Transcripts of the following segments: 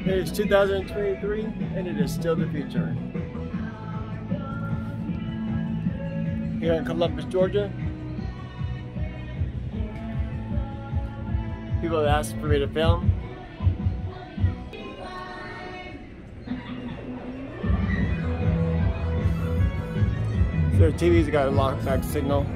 It is 2023 and it is still the future. Here in Columbus, Georgia, people have asked for me to film. Their TV's got a lockback back signal.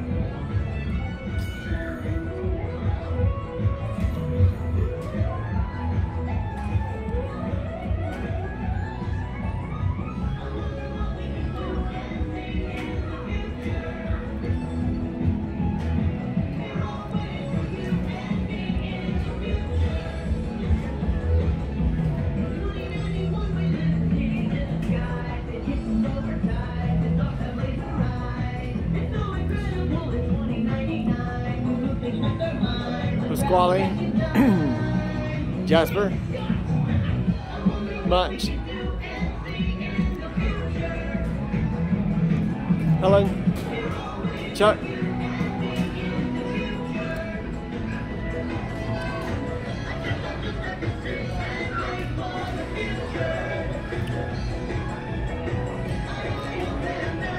Pasqually, Jasper, Munch, Helen, Chuck,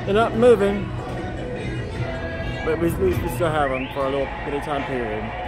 They're not moving, but we, we still have them for a little bit of time period.